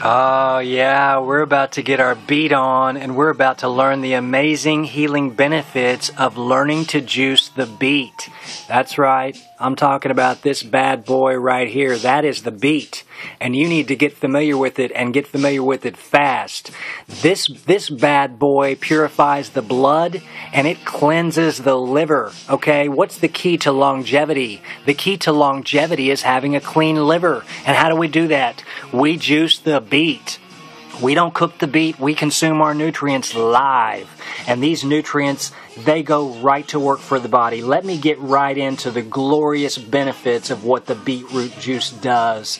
Oh, yeah, we're about to get our beat on and we're about to learn the amazing healing benefits of learning to juice the beet. That's right, I'm talking about this bad boy right here. That is the beet. And you need to get familiar with it and get familiar with it fast. This, this bad boy purifies the blood and it cleanses the liver. Okay, what's the key to longevity? The key to longevity is having a clean liver. And how do we do that? We juice the beet. We don't cook the beet, we consume our nutrients live. And these nutrients, they go right to work for the body. Let me get right into the glorious benefits of what the beetroot juice does.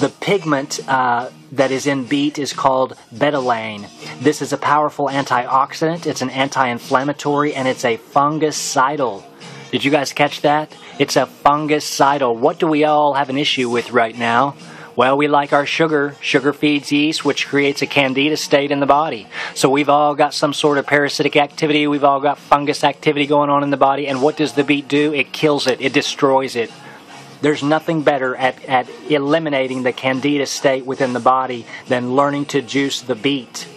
The pigment uh, that is in beet is called betalain. This is a powerful antioxidant, it's an anti inflammatory, and it's a fungicidal. Did you guys catch that? It's a fungicidal. What do we all have an issue with right now? Well, we like our sugar. Sugar feeds yeast, which creates a candida state in the body. So we've all got some sort of parasitic activity. We've all got fungus activity going on in the body. And what does the beet do? It kills it. It destroys it. There's nothing better at, at eliminating the candida state within the body than learning to juice the beet.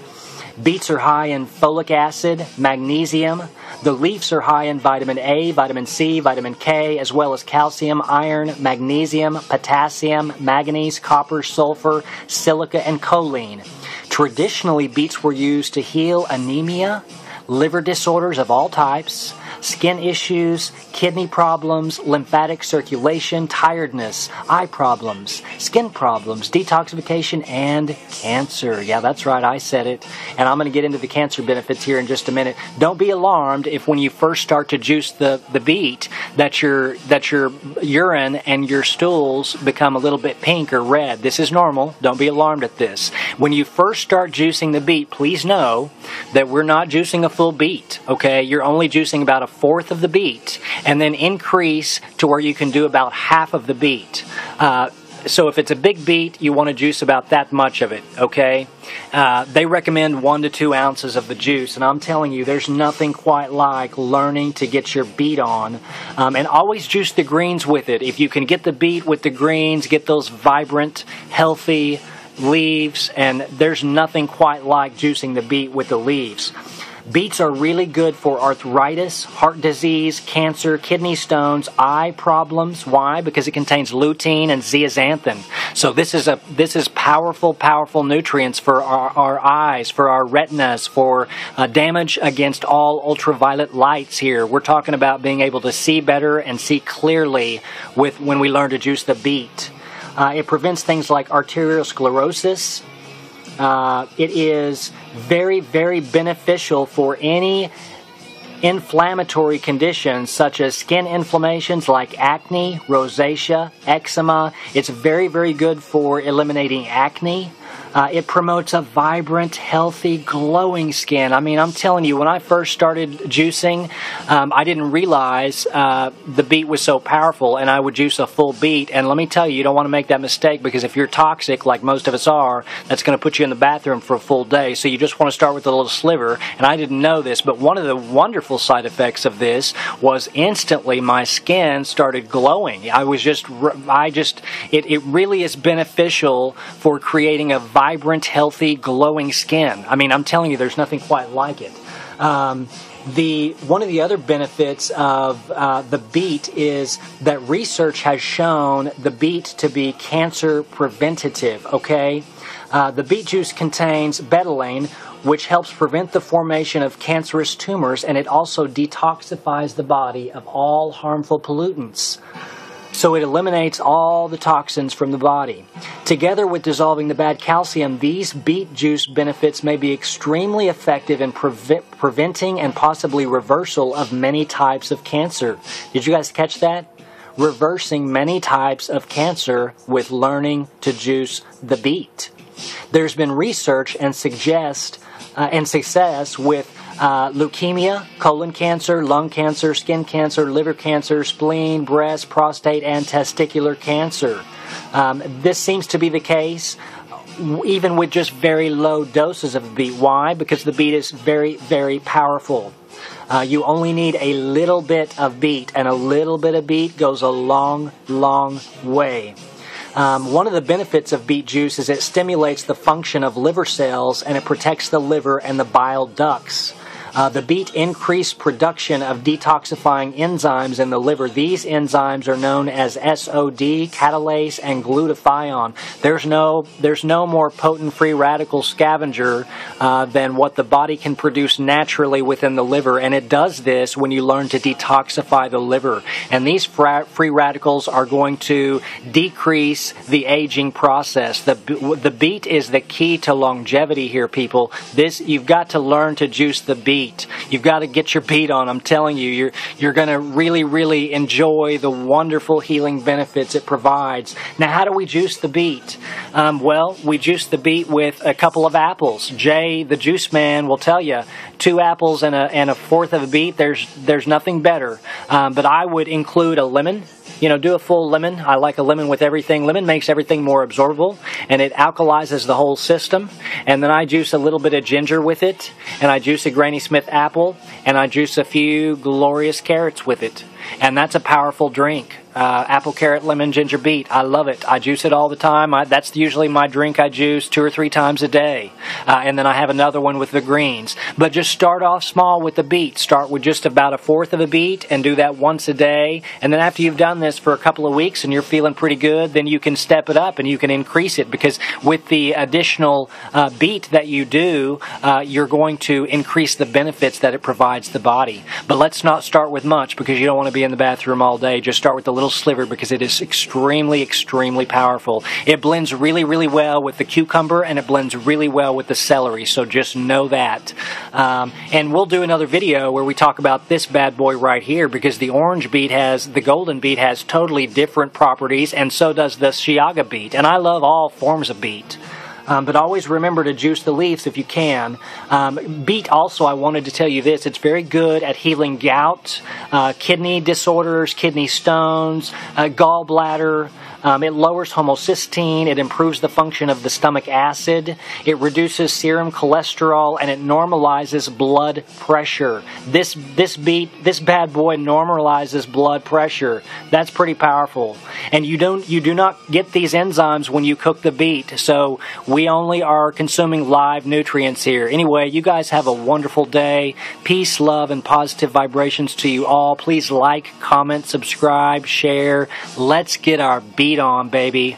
Beets are high in folic acid, magnesium, the leaves are high in vitamin A, vitamin C, vitamin K, as well as calcium, iron, magnesium, potassium, manganese, copper, sulfur, silica, and choline. Traditionally, beets were used to heal anemia, liver disorders of all types, skin issues, kidney problems, lymphatic circulation, tiredness, eye problems, skin problems, detoxification, and cancer. Yeah, that's right, I said it. And I'm going to get into the cancer benefits here in just a minute. Don't be alarmed if when you first start to juice the, the beet that your that your urine and your stools become a little bit pink or red. This is normal. Don't be alarmed at this. When you first start juicing the beet, please know that we're not juicing a full beet, okay? You're only juicing about a fourth of the beet and then increase to where you can do about half of the beet. Uh, so if it's a big beet, you want to juice about that much of it, okay? Uh, they recommend one to two ounces of the juice, and I'm telling you, there's nothing quite like learning to get your beet on. Um, and always juice the greens with it. If you can get the beet with the greens, get those vibrant, healthy leaves, and there's nothing quite like juicing the beet with the leaves. Beets are really good for arthritis, heart disease, cancer, kidney stones, eye problems. Why? Because it contains lutein and zeaxanthin. So this is a this is powerful, powerful nutrients for our, our eyes, for our retinas, for uh, damage against all ultraviolet lights. Here, we're talking about being able to see better and see clearly with when we learn to juice the beet. Uh, it prevents things like arteriosclerosis. Uh, it is very, very beneficial for any inflammatory conditions such as skin inflammations like acne, rosacea, eczema. It's very, very good for eliminating acne. Uh, it promotes a vibrant, healthy, glowing skin. I mean, I'm telling you, when I first started juicing, um, I didn't realize uh, the beet was so powerful, and I would juice a full beet. And let me tell you, you don't want to make that mistake because if you're toxic, like most of us are, that's going to put you in the bathroom for a full day. So you just want to start with a little sliver. And I didn't know this, but one of the wonderful side effects of this was instantly my skin started glowing. I was just, I just, it, it really is beneficial for creating a vibrant, healthy, glowing skin. I mean, I'm telling you, there's nothing quite like it. Um, the one of the other benefits of uh, the beet is that research has shown the beet to be cancer preventative. Okay, uh, the beet juice contains betalain, which helps prevent the formation of cancerous tumors, and it also detoxifies the body of all harmful pollutants. So it eliminates all the toxins from the body. Together with dissolving the bad calcium, these beet juice benefits may be extremely effective in preventing and possibly reversal of many types of cancer. Did you guys catch that? Reversing many types of cancer with learning to juice the beet. There's been research and suggest uh, and success with uh, leukemia, colon cancer, lung cancer, skin cancer, liver cancer, spleen, breast, prostate, and testicular cancer. Um, this seems to be the case even with just very low doses of the beet. Why? Because the beet is very, very powerful. Uh, you only need a little bit of beet, and a little bit of beet goes a long, long way. Um, one of the benefits of beet juice is it stimulates the function of liver cells and it protects the liver and the bile ducts. Uh, the beet increased production of detoxifying enzymes in the liver. These enzymes are known as SOD, catalase, and glutathione. There's no there's no more potent free radical scavenger uh, than what the body can produce naturally within the liver, and it does this when you learn to detoxify the liver. And these fra- free radicals are going to decrease the aging process. The the beet is the key to longevity here, people. This you've got to learn to juice the beet beet. You've got to get your beet on. I'm telling you, you're you're going to really really enjoy the wonderful healing benefits it provides. Now, how do we juice the beet? Um, well, we juice the beet with a couple of apples. Jay, the juice man, will tell you two apples and a and a fourth of a beet. There's there's nothing better. Um, but I would include a lemon you know, do a full lemon. I like a lemon with everything. Lemon makes everything more absorbable and it alkalizes the whole system. And then I juice a little bit of ginger with it and I juice a Granny Smith apple and I juice a few glorious carrots with it. And that's a powerful drink uh, apple, carrot, lemon, ginger, beet. I love it. I juice it all the time. I, that's usually my drink I juice two or three times a day. Uh, and then I have another one with the greens. But just start off small with the beet. Start with just about a fourth of a beet and do that once a day. And then after you've done this for a couple of weeks and you're feeling pretty good, then you can step it up and you can increase it because with the additional uh, beet that you do, uh, you're going to increase the benefits that it provides the body. But let's not start with much because you don't want to be in the bathroom all day. Just start with a little sliver because it is extremely, extremely powerful. It blends really, really well with the cucumber and it blends really well with the celery, so just know that. Um, and we'll do another video where we talk about this bad boy right here because the orange beet has, the golden beet has totally different properties, and so does the Chioggia beet. And I love all forms of beet. Um, but always remember to juice the leaves if you can. Um, beet also, I wanted to tell you this, it's very good at healing gout, uh, kidney disorders, kidney stones, uh, gallbladder. Um, it lowers homocysteine. It improves the function of the stomach acid. It reduces serum cholesterol and it normalizes blood pressure. This this beet this bad boy normalizes blood pressure. That's pretty powerful. And you don't you do not get these enzymes when you cook the beet. So we only are consuming live nutrients here. Anyway, you guys have a wonderful day. Peace, love, and positive vibrations to you all. Please like, comment, subscribe, share. Let's get our beet on, baby.